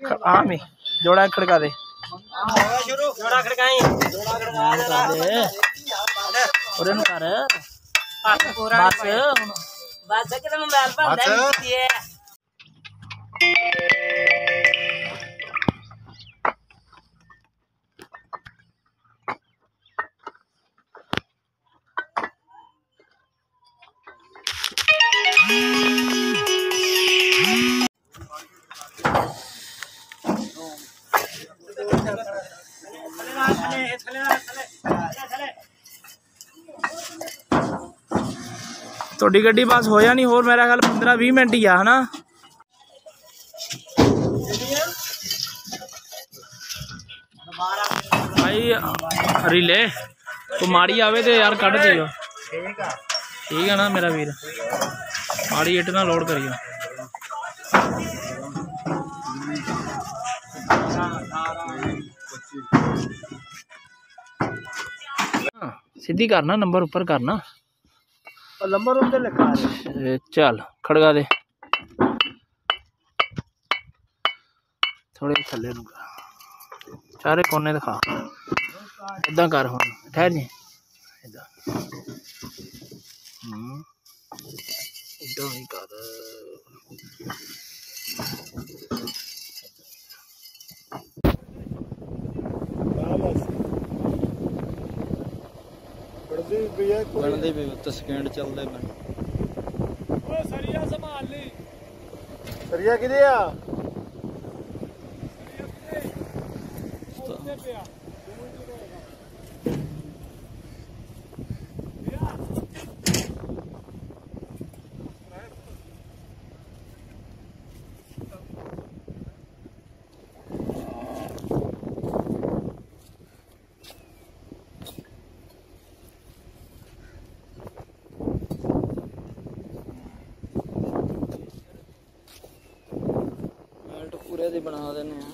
हाँ मी जोड़ा खड़का दे। जोड़ा खड़काई जोड़ा खड़का दे और इन कर बस बस के मोबाइल पर दे दिए थोड़ी गड्डी पास हो जानी होर मेरा ख्याल पंद्रह भी मिनट ही है ना? भाई रिले तो माड़ी आवे तो यार कट दियो ठीक है ना मेरा वीर? माड़ी इट ना लोड करियो। हाँ, हाँ, हाँ, सीधी करना नंबर ऊपर करना। नंबर उधर लिखा चल खड़गा दे। थोड़े थले चारे कोने दिखा। इदा कर हूँ ठहर जी। इदा। हम्म। इदा भी कर। ਬਣਦੀ ਪਈ ਹੈ ਕੋਈ ਬਣਦੀ ਵੀ ਉੱਤੇ ਸਕਿੰਡ ਚੱਲਦੇ ਪਏ ਓਏ ਸਰੀਆ ਸੰਭਾਲ ਲਈ। ਸਰੀਆ ਕਿਹਦੇ ਆ? ਸਰੀਆ ਕਿਹਦੇ ਉੱਤੇ ਪਿਆ। ਪੂਰੇ ਦੀ ਬਣਾ ਦਿੰਨੇ ਆ।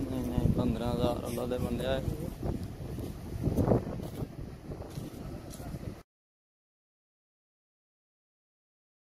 ਨਹੀਂ ਨਹੀਂ 15000 ਅੱਲਾ ਦੇ ਬੰਦੇ ਆ